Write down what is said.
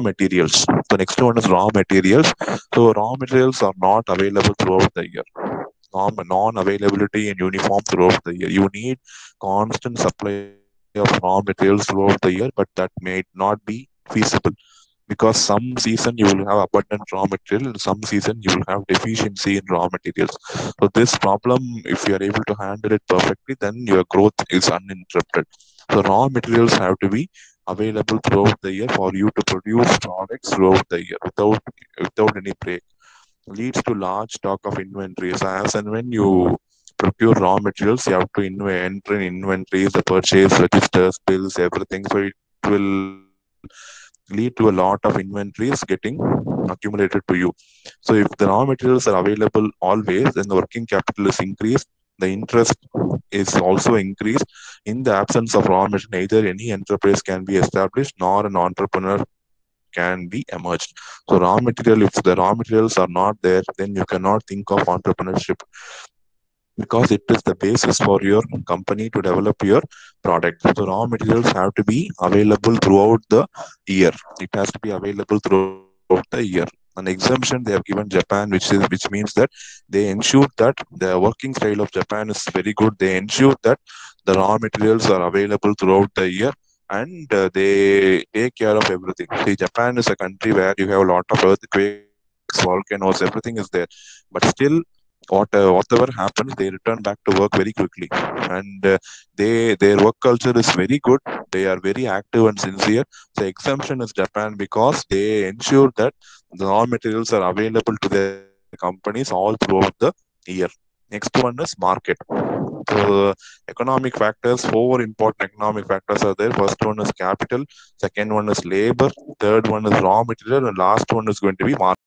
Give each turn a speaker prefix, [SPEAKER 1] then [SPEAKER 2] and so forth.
[SPEAKER 1] materials. The next one is raw materials. So raw materials are not available throughout the year. Non- Non-availability and uniform throughout the year. You need constant supply of raw materials throughout the year, but that may not be feasible because some season you will have abundant raw material and some season you will have deficiency in raw materials so this problem if you are able to handle it perfectly then your growth is uninterrupted so raw materials have to be available throughout the year for you to produce products throughout the year without without any break leads to large stock of inventories as and when you procure raw materials you have to enter in inventories the purchase registers bills everything so it will lead to a lot of inventories getting accumulated to you. So if the raw materials are available always, then the working capital is increased. The interest is also increased. In the absence of raw material, neither any enterprise can be established nor an entrepreneur can be emerged. So raw material, if the raw materials are not there, then you cannot think of entrepreneurship because it is the basis for your company to develop your product. So raw materials have to be available throughout the year. It has to be available throughout the year. An exemption they have given Japan, which is which means that they ensure that the working style of Japan is very good. They ensure that the raw materials are available throughout the year and uh, they take care of everything. See, Japan is a country where you have a lot of earthquakes, volcanoes, everything is there, but still what uh, whatever happens they return back to work very quickly and uh, they their work culture is very good they are very active and sincere the exemption is japan because they ensure that the raw materials are available to the companies all throughout the year. Next one is market. So economic factors four important economic factors are there. First one is capital second one is labor third one is raw material and last one is going to be market